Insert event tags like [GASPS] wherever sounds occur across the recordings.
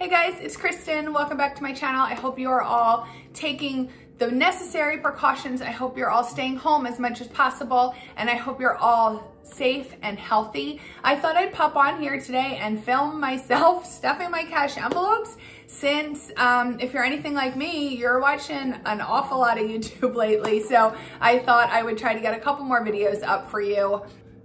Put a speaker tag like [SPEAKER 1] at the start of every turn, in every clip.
[SPEAKER 1] Hey guys, it's Kristin. Welcome back to my channel. I hope you are all taking the necessary precautions. I hope you're all staying home as much as possible and I hope you're all safe and healthy. I thought I'd pop on here today and film myself [LAUGHS] stuffing my cash envelopes since um, if you're anything like me, you're watching an awful lot of [LAUGHS] YouTube lately. So I thought I would try to get a couple more videos up for you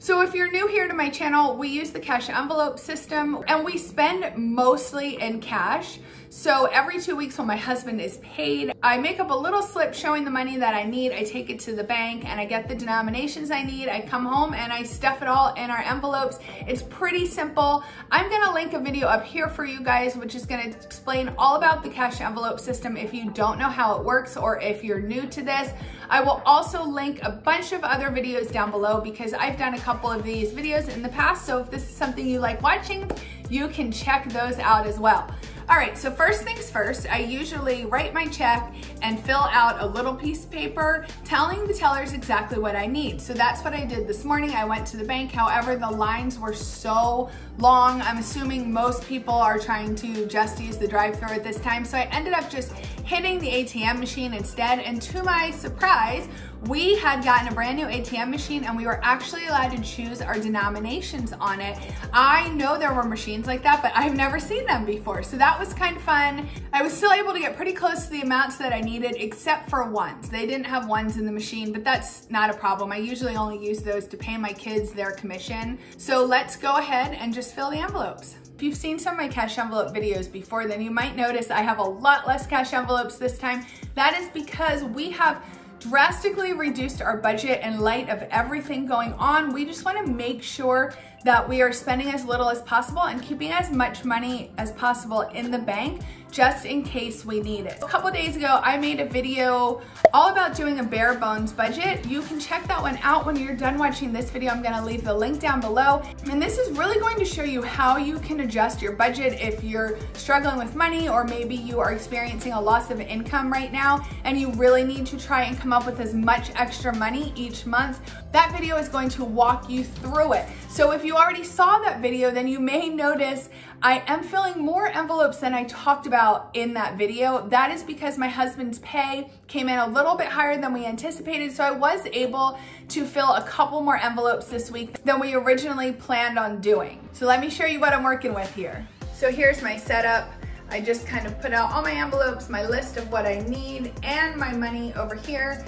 [SPEAKER 1] so if you're new here to my channel, we use the cash envelope system and we spend mostly in cash. So every two weeks when my husband is paid, I make up a little slip showing the money that I need. I take it to the bank and I get the denominations I need. I come home and I stuff it all in our envelopes. It's pretty simple. I'm gonna link a video up here for you guys, which is gonna explain all about the cash envelope system if you don't know how it works or if you're new to this. I will also link a bunch of other videos down below because I've done a couple of these videos in the past. So if this is something you like watching, you can check those out as well. All right, so first things first, I usually write my check and fill out a little piece of paper telling the tellers exactly what I need. So that's what I did this morning. I went to the bank. However, the lines were so long. I'm assuming most people are trying to just use the drive through at this time. So I ended up just hitting the ATM machine instead. And to my surprise, we had gotten a brand new ATM machine and we were actually allowed to choose our denominations on it. I know there were machines like that, but I've never seen them before. So that was kind of fun. I was still able to get pretty close to the amounts that I needed, except for ones. They didn't have ones in the machine, but that's not a problem. I usually only use those to pay my kids their commission. So let's go ahead and just fill the envelopes. If you've seen some of my cash envelope videos before, then you might notice I have a lot less cash envelopes this time. That is because we have drastically reduced our budget in light of everything going on. We just wanna make sure that we are spending as little as possible and keeping as much money as possible in the bank just in case we need it. A couple days ago, I made a video all about doing a bare bones budget. You can check that one out when you're done watching this video. I'm gonna leave the link down below. And this is really going to show you how you can adjust your budget if you're struggling with money or maybe you are experiencing a loss of income right now and you really need to try and come up with as much extra money each month. That video is going to walk you through it. So if you already saw that video, then you may notice I am filling more envelopes than I talked about in that video. That is because my husband's pay came in a little bit higher than we anticipated, so I was able to fill a couple more envelopes this week than we originally planned on doing. So let me show you what I'm working with here. So here's my setup. I just kind of put out all my envelopes, my list of what I need, and my money over here.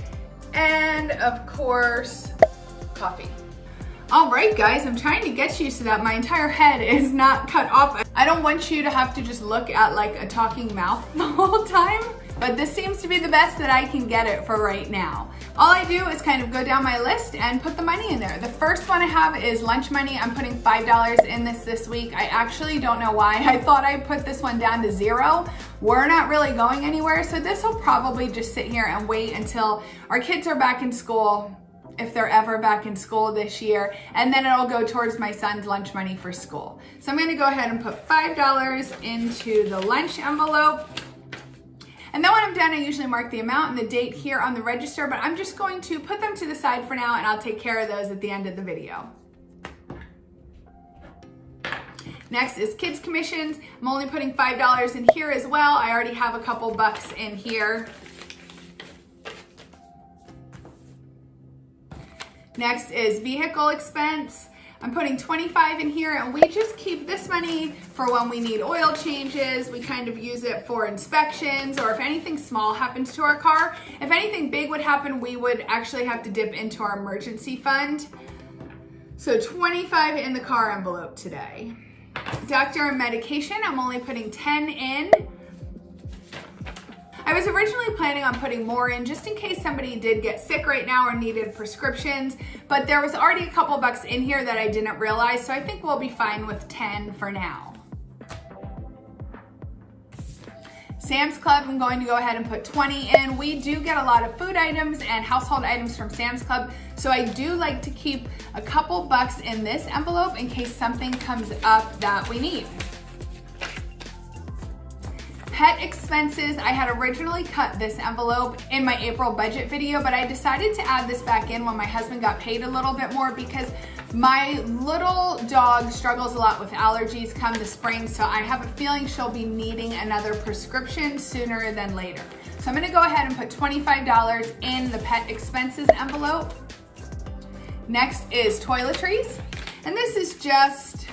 [SPEAKER 1] And of course, coffee. All right, guys, I'm trying to get you so that my entire head is not cut off. I don't want you to have to just look at like a talking mouth [LAUGHS] the whole time, but this seems to be the best that I can get it for right now. All I do is kind of go down my list and put the money in there. The first one I have is lunch money. I'm putting $5 in this this week. I actually don't know why. [LAUGHS] I thought I put this one down to zero. We're not really going anywhere, so this will probably just sit here and wait until our kids are back in school if they're ever back in school this year, and then it'll go towards my son's lunch money for school. So I'm gonna go ahead and put $5 into the lunch envelope. And then when I'm done, I usually mark the amount and the date here on the register, but I'm just going to put them to the side for now and I'll take care of those at the end of the video. Next is kids commissions. I'm only putting $5 in here as well. I already have a couple bucks in here. Next is vehicle expense. I'm putting 25 in here and we just keep this money for when we need oil changes. We kind of use it for inspections or if anything small happens to our car. If anything big would happen, we would actually have to dip into our emergency fund. So 25 in the car envelope today. Doctor and medication, I'm only putting 10 in. I was originally planning on putting more in just in case somebody did get sick right now or needed prescriptions, but there was already a couple bucks in here that I didn't realize, so I think we'll be fine with 10 for now. Sam's Club, I'm going to go ahead and put 20 in. We do get a lot of food items and household items from Sam's Club, so I do like to keep a couple bucks in this envelope in case something comes up that we need pet expenses, I had originally cut this envelope in my April budget video, but I decided to add this back in when my husband got paid a little bit more because My little dog struggles a lot with allergies come the spring, so I have a feeling she'll be needing another prescription sooner than later. So I'm gonna go ahead and put $25 in the pet expenses envelope. Next is toiletries. And this is just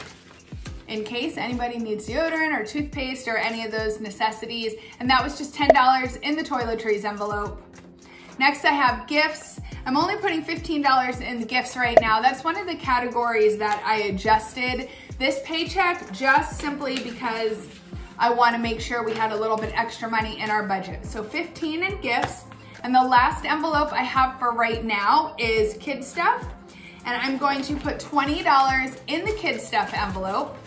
[SPEAKER 1] in case anybody needs deodorant or toothpaste or any of those necessities. And that was just $10 in the toiletries envelope. Next I have gifts. I'm only putting $15 in the gifts right now. That's one of the categories that I adjusted this paycheck just simply because I wanna make sure we had a little bit extra money in our budget. So 15 in gifts. And the last envelope I have for right now is kid stuff. And I'm going to put $20 in the kid stuff envelope.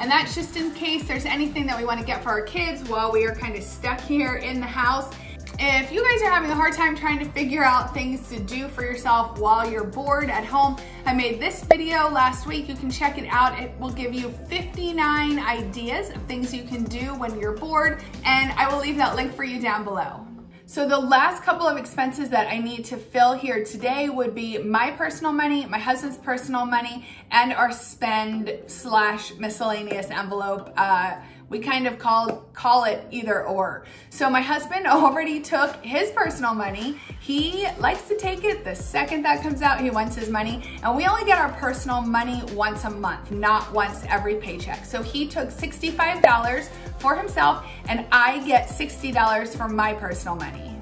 [SPEAKER 1] And that's just in case there's anything that we wanna get for our kids while we are kind of stuck here in the house. If you guys are having a hard time trying to figure out things to do for yourself while you're bored at home, I made this video last week. You can check it out. It will give you 59 ideas of things you can do when you're bored, and I will leave that link for you down below. So the last couple of expenses that I need to fill here today would be my personal money, my husband's personal money, and our spend slash miscellaneous envelope. Uh, we kind of call, call it either or. So my husband [LAUGHS] already took his personal money. He likes to take it the second that comes out, he wants his money. And we only get our personal money once a month, not once every paycheck. So he took $65 for himself and I get $60 for my personal money.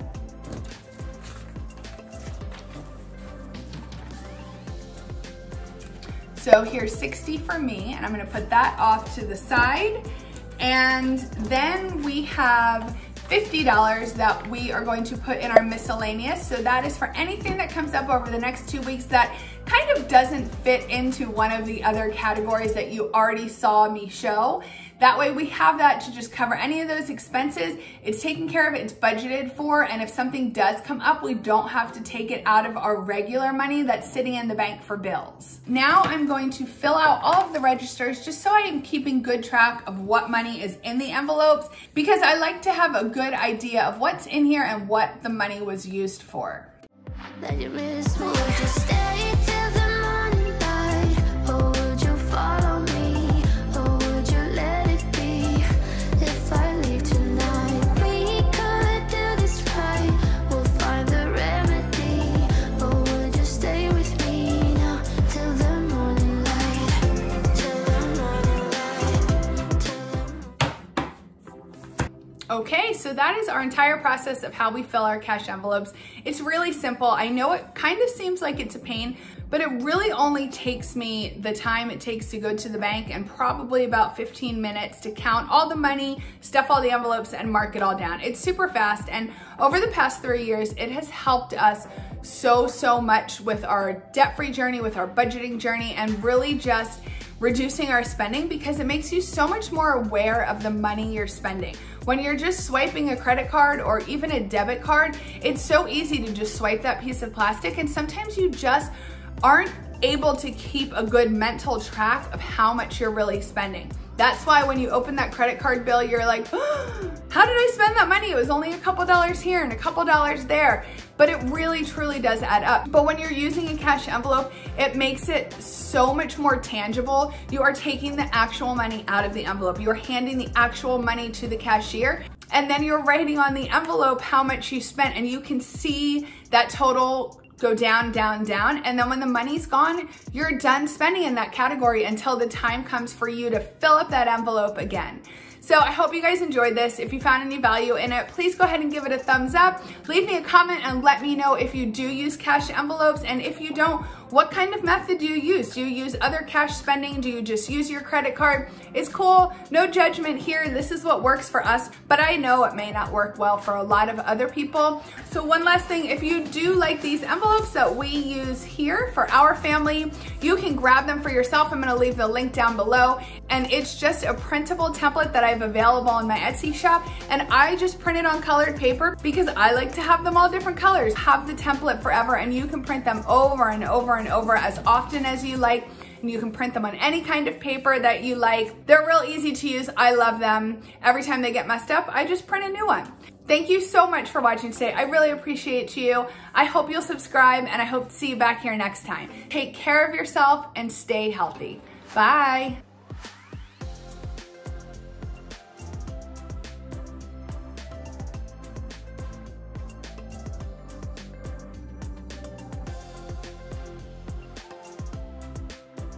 [SPEAKER 1] So here's 60 for me and I'm gonna put that off to the side. And then we have $50 that we are going to put in our miscellaneous. So that is for anything that comes up over the next two weeks that kind of doesn't fit into one of the other categories that you already saw me show. That way we have that to just cover any of those expenses. It's taken care of, it's budgeted for, and if something does come up, we don't have to take it out of our regular money that's sitting in the bank for bills. Now I'm going to fill out all of the registers just so I am keeping good track of what money is in the envelopes because I like to have a good idea of what's in here and what the money was used for. Okay, so that is our entire process of how we fill our cash envelopes. It's really simple. I know it kind of seems like it's a pain, but it really only takes me the time it takes to go to the bank and probably about 15 minutes to count all the money, stuff all the envelopes, and mark it all down. It's super fast, and over the past three years, it has helped us so, so much with our debt-free journey, with our budgeting journey, and really just reducing our spending because it makes you so much more aware of the money you're spending. When you're just swiping a credit card or even a debit card, it's so easy to just swipe that piece of plastic and sometimes you just aren't able to keep a good mental track of how much you're really spending. That's why when you open that credit card bill, you're like, [GASPS] how did I spend that money? It was only a couple dollars here and a couple dollars there. But it really truly does add up. But when you're using a cash envelope, it makes it so much more tangible. You are taking the actual money out of the envelope. You're handing the actual money to the cashier and then you're writing on the envelope how much you spent and you can see that total go down, down, down. And then when the money's gone, you're done spending in that category until the time comes for you to fill up that envelope again. So I hope you guys enjoyed this. If you found any value in it, please go ahead and give it a thumbs up. Leave me a comment and let me know if you do use cash envelopes. And if you don't, what kind of method do you use? Do you use other cash spending? Do you just use your credit card? It's cool, no judgment here. This is what works for us, but I know it may not work well for a lot of other people. So one last thing, if you do like these envelopes that we use here for our family, you can grab them for yourself. I'm gonna leave the link down below. And it's just a printable template that I have available in my Etsy shop. And I just print it on colored paper because I like to have them all different colors. Have the template forever and you can print them over and over and over as often as you like. and you can print them on any kind of paper that you like. They're real easy to use. I love them. Every time they get messed up, I just print a new one. Thank you so much for watching today. I really appreciate you. I hope you'll subscribe and I hope to see you back here next time. Take care of yourself and stay healthy. Bye.